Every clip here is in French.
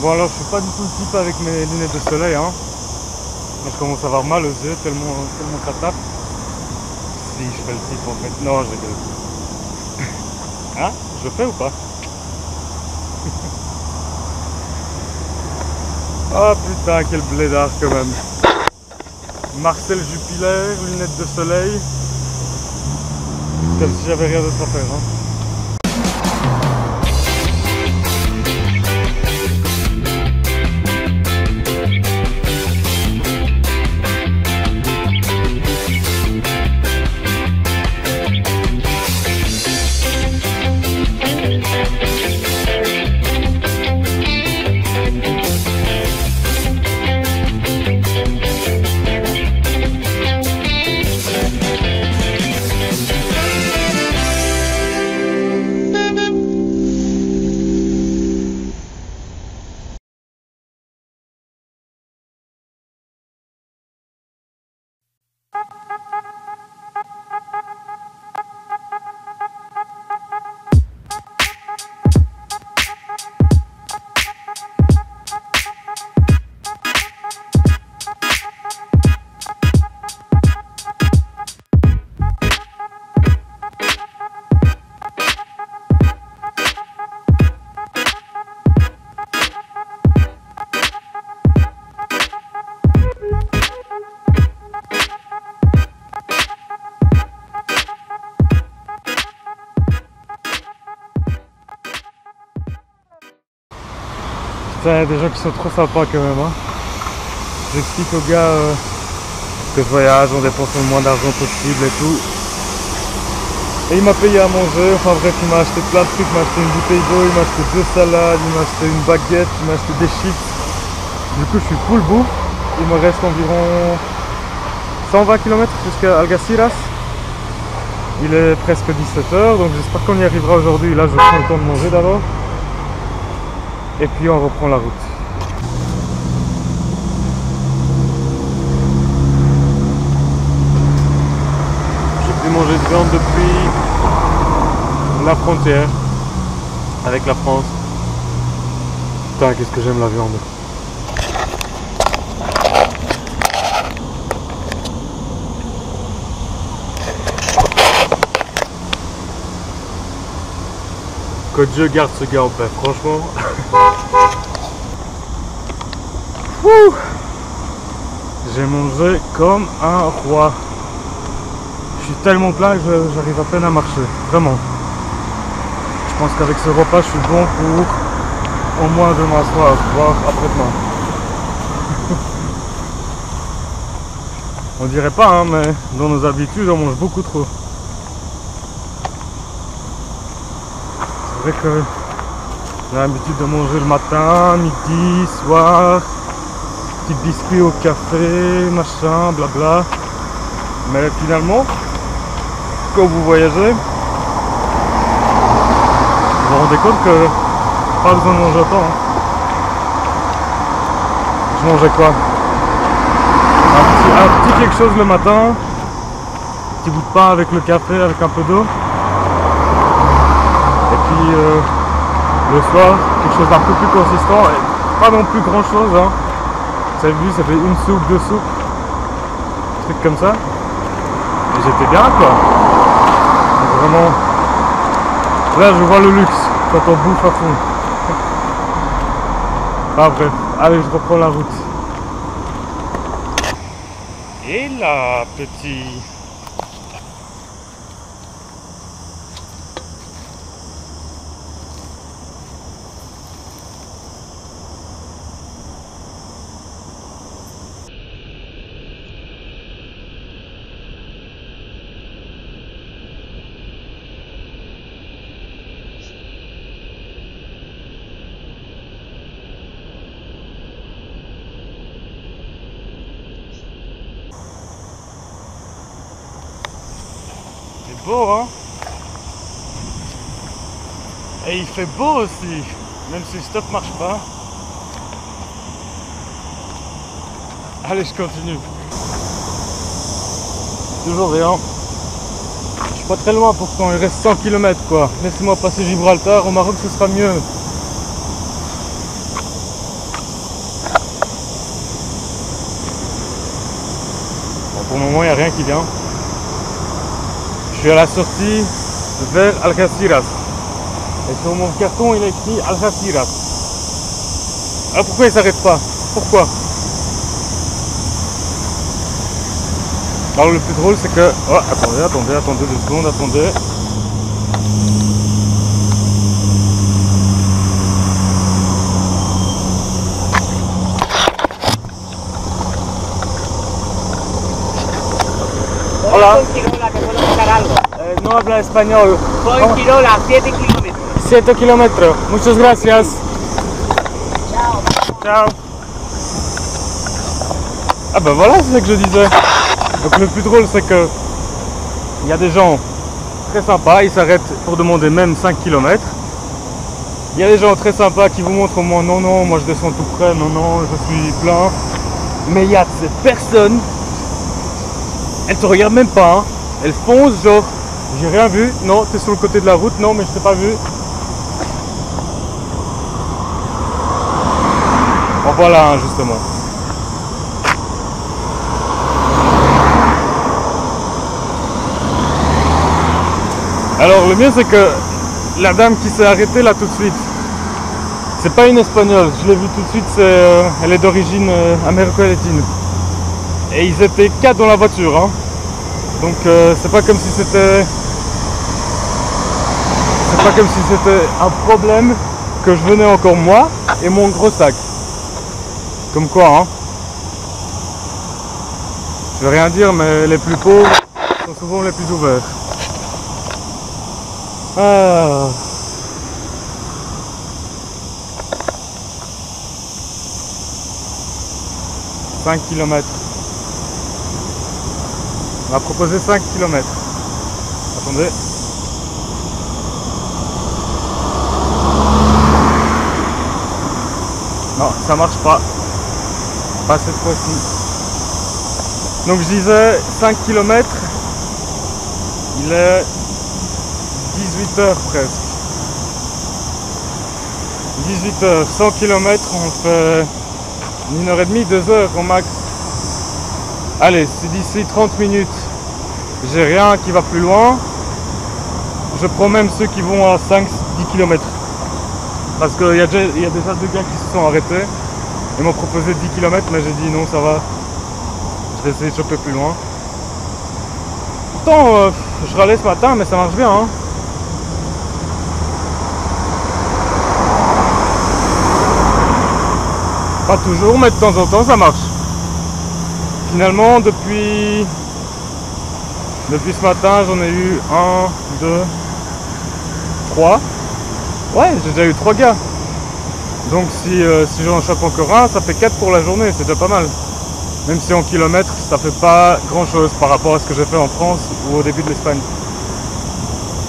Bon alors je suis pas du tout le type avec mes lunettes de soleil hein. Moi, je commence à avoir mal aux yeux tellement, tellement ça tape. Si je fais le type en fait. Non je rigole. Hein? Je fais ou pas? Ah putain quel blédard quand même. Marcel Jupiler, lunettes de soleil. Comme si j'avais rien d'autre à faire. Hein. Des gens qui sont trop sympas quand même. Hein. J'explique aux gars euh, que je voyage, on dépense le moins d'argent possible et tout. Et il m'a payé à manger, enfin bref, il m'a acheté plein de trucs, il m'a acheté une bouteille d'eau, il m'a acheté deux salades, il m'a acheté une baguette, il m'a acheté des chips. Du coup, je suis full bouffe. Il me reste environ 120 km jusqu'à Algeciras. Il est presque 17h, donc j'espère qu'on y arrivera aujourd'hui. Là, je prends le temps de manger d'abord. Et puis on reprend la route. J'ai pu manger de viande depuis la frontière avec la France. Putain, qu'est-ce que j'aime la viande. Que Dieu garde ce gars en paix, franchement. J'ai mangé comme un roi. Je suis tellement plein que j'arrive à peine à marcher. Vraiment. Je pense qu'avec ce repas, je suis bon pour au moins demain soir, voire après-demain. On dirait pas, hein, mais dans nos habitudes, on mange beaucoup trop. Vrai que j'ai l'habitude de manger le matin, midi, soir, petit biscuit au café, machin, blabla. Mais finalement, quand vous voyagez, vous vous rendez compte que pas besoin de manger autant. hein. Je mangeais quoi? Un petit, un petit quelque chose le matin, un petit bout de pain avec le café, avec un peu d'eau. Euh, le soir, quelque chose d'un peu plus consistant et pas non plus grand chose. Hein. Vous vu, ça fait une soupe, deux soupes, un truc comme ça. Et j'étais bien quoi. Vraiment, là je vois le luxe quand on bouffe à fond. Ah bref, allez je reprends la route. Et là, petit. Hein. Et il fait beau aussi, même si le stop marche pas. Allez, je continue. Toujours rien. Je suis pas très loin pourtant, il reste 100 km quoi. Laissez-moi passer Gibraltar, au Maroc ce sera mieux. Pour le moment, il n'y a rien qui vient. Je suis à la sortie vers Algeciras. Et sur mon carton, il est écrit Algeciras. Alors pourquoi il s'arrête pas? Pourquoi? Alors le plus drôle c'est que... Oh, attendez, attendez, attendez deux secondes, attendez. Hola. Con Quirola, que puedo sacar algo. Eh, no habla español. Soy Quirola, 7 kilómetros. 7 kilomètres. Muchas gracias. Ciao. Ah bah voilà, c'est ce que je disais. Donc le plus drôle c'est que il y a des gens très sympas, ils s'arrêtent pour demander même 5 km. Il y a des gens très sympas qui vous montrent au moins non non, moi je descends tout près, non non, je suis plein. Mais il y a ces personnes, elles te regardent même pas, hein. elles foncent genre j'ai rien vu, non, t'es sur le côté de la route, non mais je t'ai pas vu. En voilà justement. Alors le mieux c'est que la dame qui s'est arrêtée là tout de suite, c'est pas une espagnole, je l'ai vu tout de suite, euh, elle est d'origine euh, américaine. Et ils étaient quatre dans la voiture, hein. Donc euh, c'est pas comme si c'était, c'est pas comme si c'était un problème que je venais encore moi et mon gros sac. Comme quoi, hein. Je veux rien dire, mais les plus pauvres sont souvent les plus ouverts. Ah. « 5 km. On m'a proposé 5 km. Attendez. Non, ça marche pas. Pas cette fois-ci. Donc je disais 5 km. Il est 18h presque. 18h, 100 km, on fait une heure et demie, deux heures au max. Allez, si d'ici 30 minutes, j'ai rien qui va plus loin, je prends même ceux qui vont à 5-10 km. Parce qu'il y, a déjà- il y a déjà deux gars qui se sont arrêtés. Ils m'ont proposé 10 km, mais j'ai dit non, ça va. Je vais essayer de choper plus loin. Pourtant, euh, je râlais ce matin, mais ça marche bien. hein. Pas toujours, mais de temps en temps ça marche. Finalement, depuis, depuis ce matin, j'en ai eu un, deux, trois. Ouais, j'ai déjà eu trois gars. Donc si, euh, si j'en chope encore un, ça fait 4 pour la journée, c'est déjà pas mal. Même si en kilomètres, ça fait pas grand chose par rapport à ce que j'ai fait en France ou au début de l'Espagne.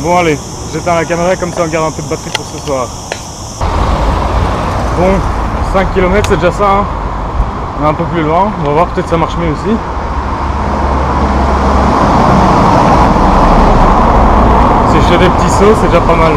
Bon allez, j'éteins la caméra comme ça on garde un peu de batterie pour ce soir. Bon, 5 km c'est déjà ça. hein. Un peu plus loin, on va voir, peut-être ça marche mieux aussi. Si je fais des petits sauts, c'est déjà pas mal.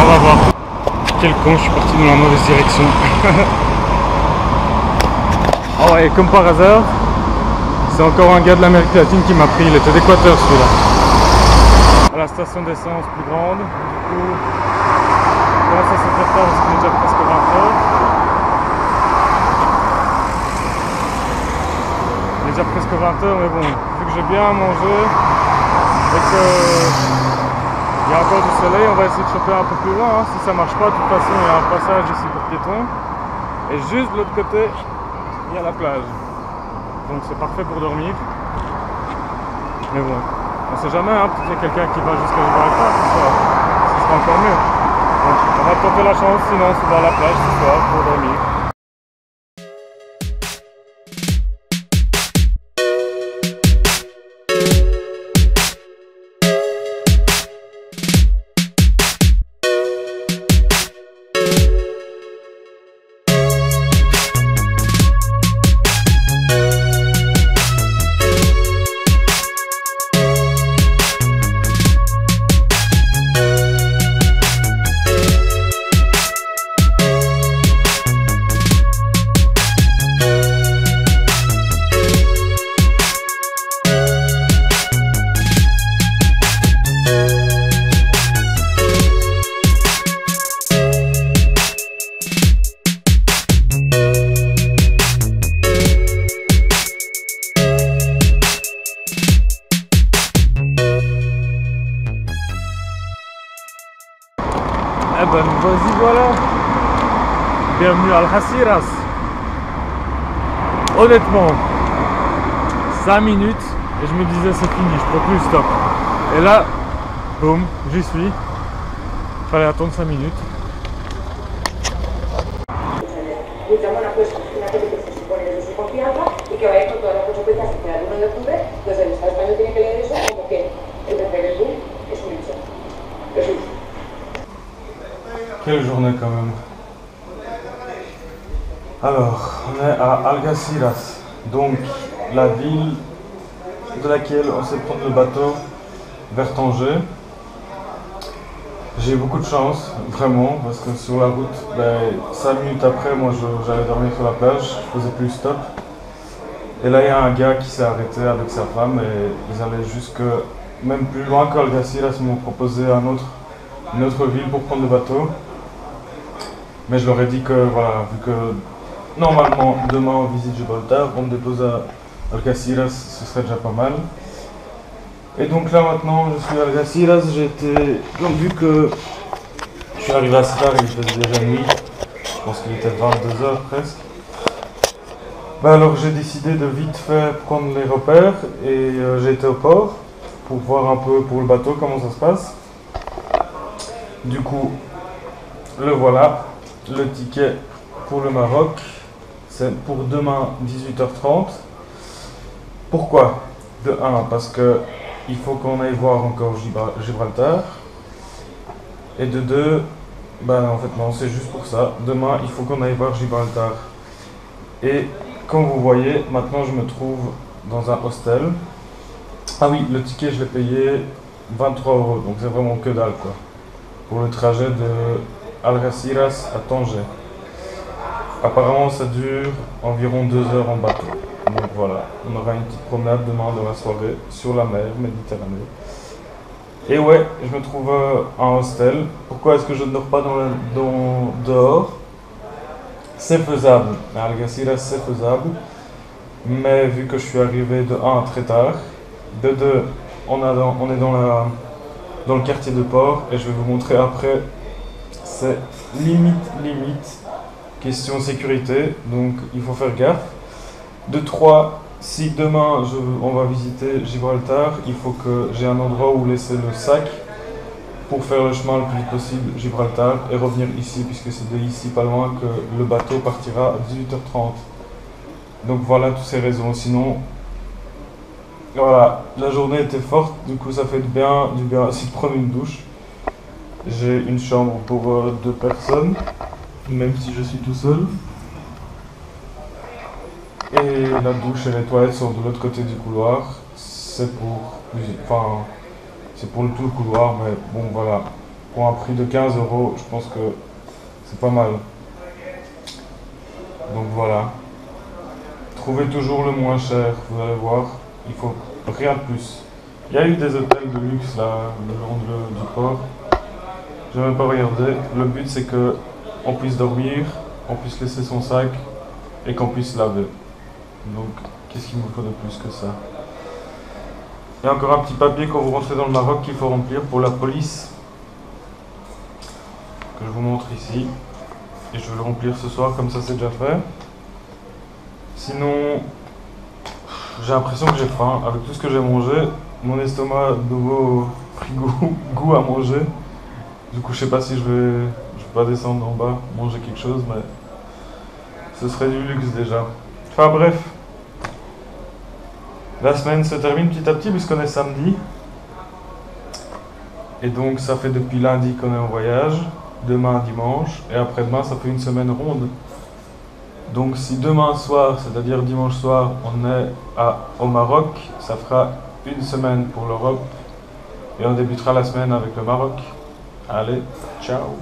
On va voir. Quel con, je suis parti dans la mauvaise direction. Et comme par hasard, c'est encore un gars de l'Amérique latine qui m'a pris, il était d'Équateur celui-là. La station d'essence plus grande, du coup, ça se pas parce qu'il est déjà presque 20 heures. Il est déjà presque 20 heures, mais bon, vu que j'ai bien mangé et que il y a encore du soleil, on va essayer de choper un peu plus loin. hein. Si ça marche pas, de toute façon, il y a un passage ici pour piétons. Et juste de l'autre côté, il y a la plage. Donc c'est parfait pour dormir. Mais bon, on sait jamais, hein, peut-être qu'il y a quelqu'un qui va jusqu'à ce soir. Ce sera encore mieux. On va tenter la chance, sinon on se voit à la plage ce soir pour dormir. Eh ben, vas-y, voilà. Bienvenue à Algeciras. Honnêtement, 5 minutes et je me disais c'est fini, je peux plus stop. Et là, boum, j'y suis. Fallait attendre 5 minutes. Quelle journée quand même. Alors, on est à Algeciras, donc la ville de laquelle on sait prendre le bateau vers Tanger. J'ai eu beaucoup de chance, vraiment, parce que sur la route, ben, 5 minutes après, moi j'allais dormir sur la plage, je faisais plus stop. Et là, il y a un gars qui s'est arrêté avec sa femme et ils allaient jusque, même plus loin qu'Algeciras, ils m'ont proposé un autre, une autre ville pour prendre le bateau. Mais je leur ai dit que, voilà, vu que normalement demain on visite Gibraltar, on me dépose à Algeciras, ce serait déjà pas mal. Et donc là maintenant, je suis à Algeciras, j'ai été. Donc vu que je suis arrivé assez tard, il faisait déjà nuit, je pense qu'il était 22h presque. Bah alors j'ai décidé de vite fait prendre les repères et euh, j'ai été au port pour voir un peu pour le bateau comment ça se passe. Du coup, le voilà, le ticket pour le Maroc, c'est pour demain 18h30. Pourquoi? De 1, parce que il faut qu'on aille voir encore Gibra- Gibraltar. Et de 2, ben en fait non, c'est juste pour ça. Demain, il faut qu'on aille voir Gibraltar. Et comme vous voyez, maintenant je me trouve dans un hostel. Ah oui, le ticket je l'ai payé 23 euros, donc c'est vraiment que dalle quoi. Pour le trajet de Algeciras à Tanger. Apparemment ça dure environ 2 heures en bateau. Donc voilà, on aura une petite promenade demain dans la soirée sur la mer Méditerranée. Et ouais, je me trouve euh, en hostel. Pourquoi est-ce que je ne dors pas dans dans- dehors? C'est faisable. À c'est faisable. Mais vu que je suis arrivé de 1 très tard, de 2, on, on est dans, la, dans le quartier de port et je vais vous montrer après. C'est limite, limite question sécurité, donc il faut faire gaffe. De 3, si demain on va visiter Gibraltar, il faut que j'ai un endroit où laisser le sac pour faire le chemin le plus vite possible Gibraltar et revenir ici puisque c'est de ici pas loin que le bateau partira à 18h30. Donc voilà toutes ces raisons. Sinon, voilà, la journée était forte, du coup ça fait du bien, du bien aussi de prendre une douche. J'ai une chambre pour euh, deux personnes, même si je suis tout seul. Et la douche et les toilettes sont de l'autre côté du couloir. C'est pour, enfin, c'est pour le tout le couloir, mais bon voilà, pour un prix de 15 euros, je pense que c'est pas mal. Donc voilà. Trouvez toujours le moins cher, vous allez voir, il faut rien de plus. Il y a eu des hôtels de luxe là, le long du port. Je n'ai même pas regardé. Le but c'est que on puisse dormir, on puisse laisser son sac et qu'on puisse laver. Donc qu'est-ce qu'il me faut de plus que ça? Il y a encore un petit papier quand vous rentrez dans le Maroc qu'il faut remplir pour la police. Que je vous montre ici. Et je vais le remplir ce soir, comme ça c'est déjà fait. Sinon, j'ai l'impression que j'ai faim. Avec tout ce que j'ai mangé, mon estomac de nouveau pris goût à manger. Du coup, je sais pas si je vais, je vais pas descendre en bas, manger quelque chose, mais ce serait du luxe déjà. Enfin bref, la semaine se termine petit à petit puisqu'on est samedi. Et donc ça fait depuis lundi qu'on est en voyage, demain dimanche, et après-demain ça fait une semaine ronde. Donc si demain soir, c'est-à-dire dimanche soir, on est à, au Maroc, ça fera une semaine pour l'Europe, et on débutera la semaine avec le Maroc. Allez, ciao